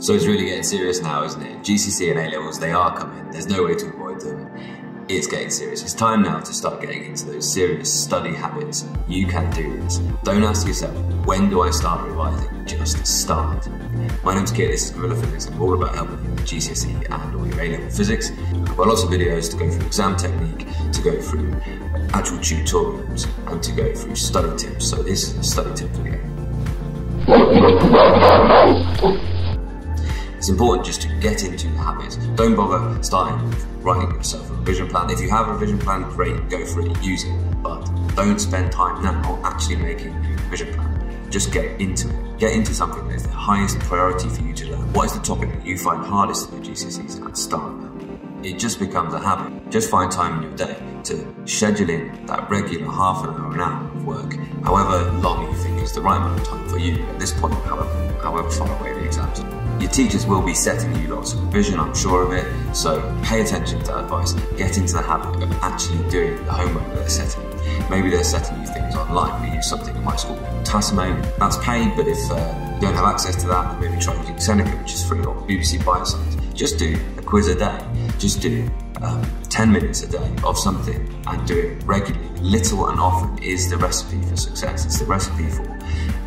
So it's really getting serious now, isn't it? GCSE and A levels, they are coming. There's no way to avoid them. It's getting serious. It's time now to start getting into those serious study habits. You can do this. Don't ask yourself, when do I start revising? Just start. My name's Kit, this is Gorilla Physics. I'm all about helping you with GCSE and all your A-level physics. I've got lots of videos to go through exam technique, to go through actual tutorials, and to go through study tips. So this is a study tip video. It's important just to get into the habits. Don't bother starting writing yourself a revision plan. If you have a revision plan, great, go for it, use it. But don't spend time now actually making a revision plan. Just get into it. Get into something that is the highest priority for you to learn. What is the topic that you find hardest in your GCSEs and start It just becomes a habit. Just find time in your day to schedule in that regular half an hour, an hour of work, however long you think is the right amount of time for you at this point, however, however far away the exams are. Your teachers will be setting you lots of revision, I'm sure of it, so pay attention to that advice. Get into the habit of actually doing the homework that they're setting. Maybe they're setting you things online. We use something in my school Tassomai. That's paid, but if uh, you don't have access to that, then maybe try using Seneca, which is free, or BBC Bitesize. Just do a quiz a day. Just do um, 10 minutes a day of something and do it regularly. Little and often is the recipe for success. It's the recipe for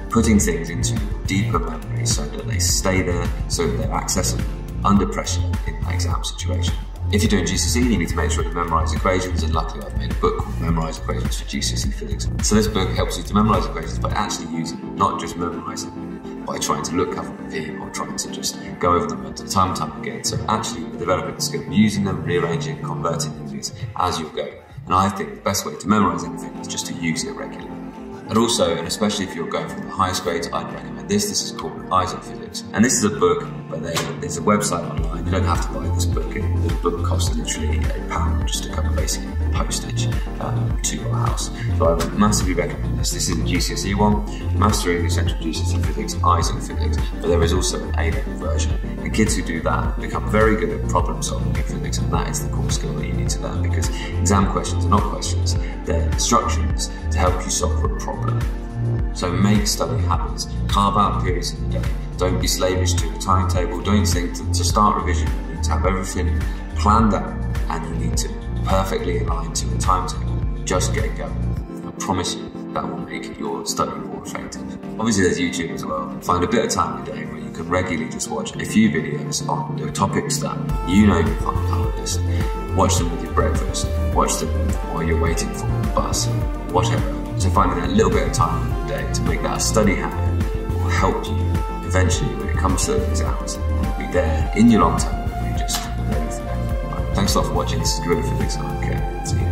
putting things into deeper memory so that they stay there, so that they're accessible under pressure in an exam situation. If you're doing GCSE, you need to make sure you memorise equations, and luckily I've made a book called Memorise Equations for GCSE Physics. So this book helps you to memorise equations by actually using them, not just memorising them by trying to look up a V or trying to just go over them time and time again. So actually developing the skill using them, rearranging, converting things as you go. And I think the best way to memorise anything is just to use it regularly. And also, and especially if you're going from the highest grades, I'd recommend this. This is called Isaac Physics. And this is a book, but there's a website online. You don't have to buy this book. The book costs literally a pound just to cover basic postage um, to your house. So I would massively recommend this. This is a GCSE one, Mastering Essential GCSE Physics, Isaac Physics. But there is also an A-level version. And kids who do that become very good at problem solving in physics, and that is the core skill that you need to learn because exam questions are not questions, they're instructions to help you solve a problem. So make study habits, carve out periods in the day. Don't be slavish to a timetable. Don't think to, to start revision, you need to have everything planned out and you need to perfectly align to a timetable. Just get going. I promise you that will make your study more effective. Obviously there's YouTube as well. Find a bit of time in the day where you can regularly just watch a few videos on the topics that you know you find hardest. Watch them with your breakfast, watch them while you're waiting for the bus, whatever. So finding that little bit of time in the day to make that a study habit will help you eventually when it comes to those exams be there in your long term. Thanks a lot for watching. This is Gorilla Physics. Okay, see you.